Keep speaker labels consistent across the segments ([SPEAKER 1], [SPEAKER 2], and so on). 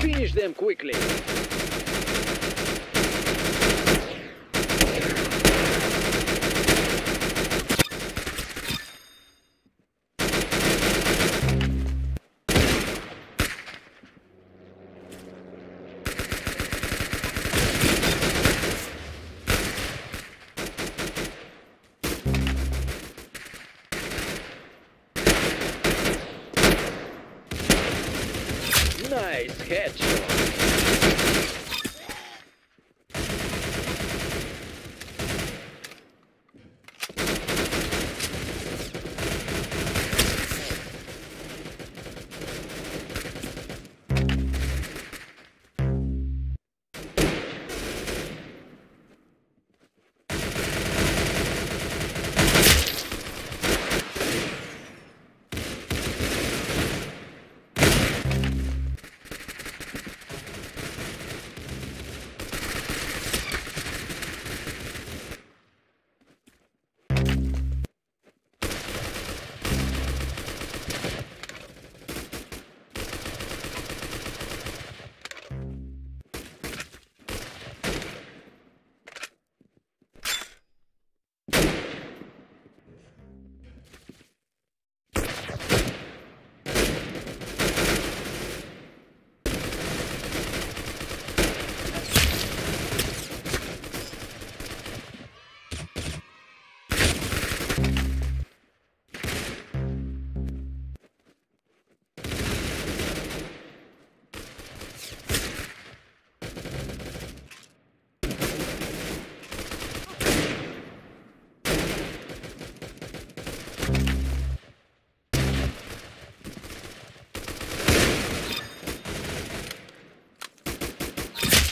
[SPEAKER 1] Finish them quickly. Nice headshot.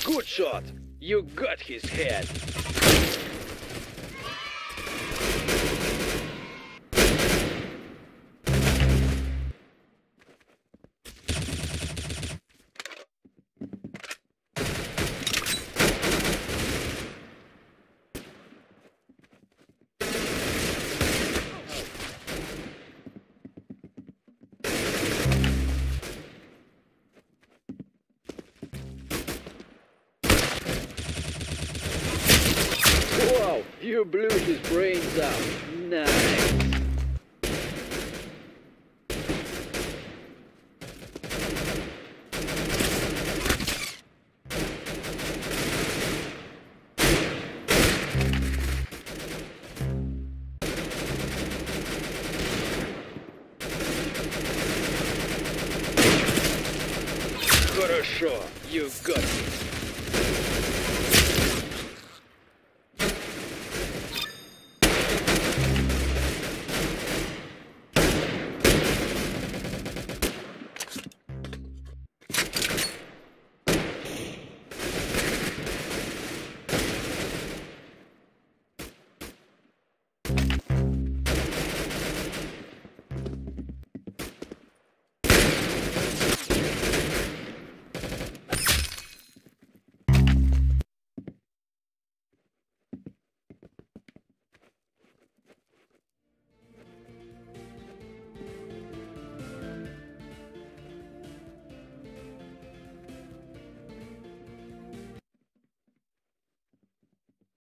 [SPEAKER 1] Good shot. You got his head. you blew his brains out. Nice. Хорошо, you got it.